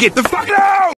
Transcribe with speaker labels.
Speaker 1: Get the fuck out!